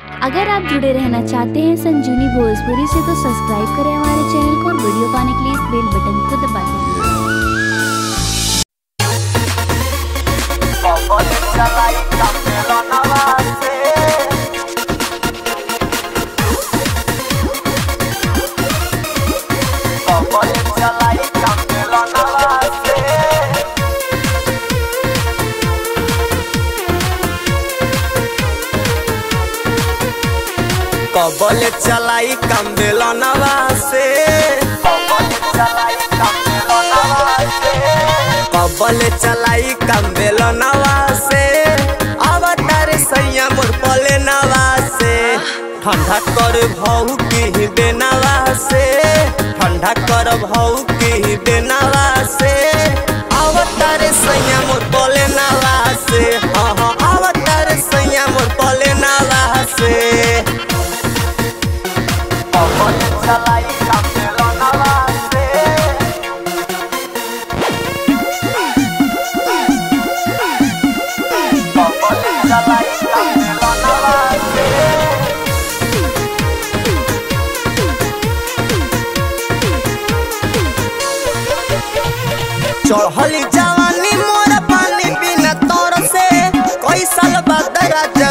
अगर आप जुड़े रहना चाहते हैं संजीवनी भोजपुरी से तो सब्सक्राइब करें हमारे चैनल को और वीडियो पाने के लिए बेल बटन को दबा कबल चलाई कम से कबल चलाई कम से अवतार सैया मोर पले नवा से ठंडा कर भऊ की बेनवा से ठंडा कर भऊ की बेनवा से अवतार सैया मोर चढ़ली जवानी मोर पानी बिना तोर से। कई साल बाद राजा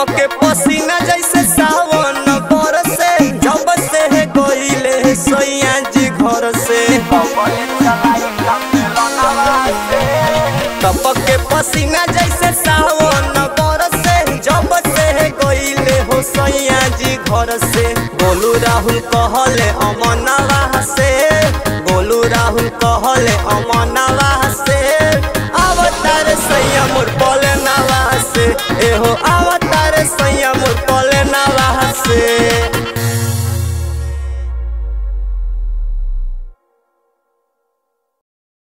पके पसीना जैसे सावन बरसे जब से है गईले सैया जी घर से। तपक पसीना जैसे सावन बरसे जब से है गईले हो सैया जी घर से। बोलू राहुल कहले अमनवा से। बोलू राहुल कहले अमनवा से। अवतार सैया मुर पले नवा से। एहो